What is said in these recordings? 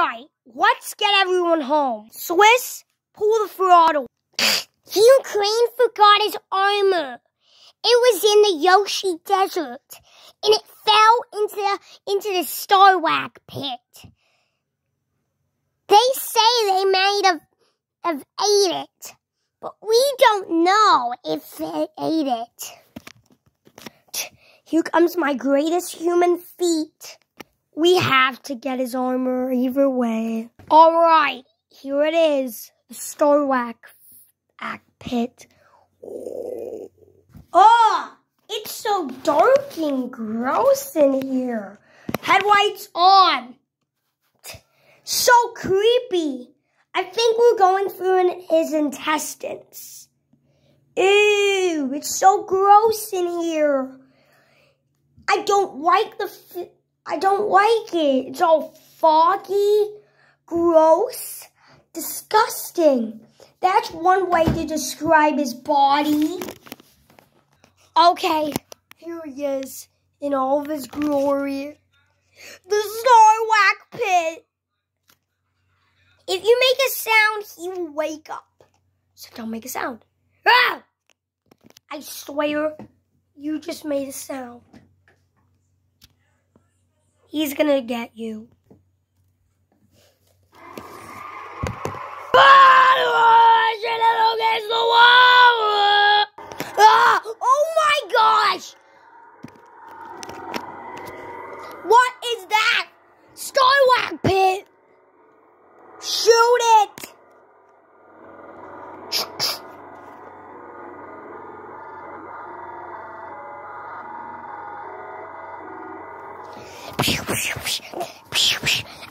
right, let's get everyone home. Swiss, pull the throttle. Ukraine forgot his armor. It was in the Yoshi Desert, and it fell into the, into the Starwack pit. They say they might have, have ate it, but we don't know if they ate it. Here comes my greatest human feat. We have to get his armor either way. All right, here it is. The Starwack pit. Oh, it's so dark and gross in here. Headlights on. So creepy. I think we're going through his intestines. Ew, it's so gross in here. I don't like the, I don't like it. It's all foggy, gross, disgusting. That's one way to describe his body. Okay, here he is in all of his glory. The Starwack Pit. If you make a sound, he will wake up. So don't make a sound. Ah! I swear, you just made a sound. He's gonna get you. Ah! Oh my gosh! What is that? Starwack pit! Shoot it!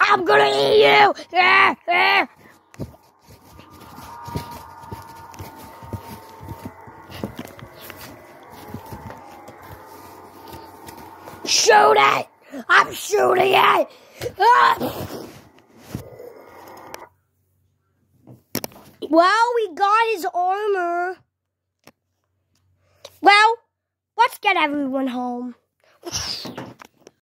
I'm gonna eat you! Shoot it! I'm shooting it! Well, we got his armor. Well, let's get everyone home.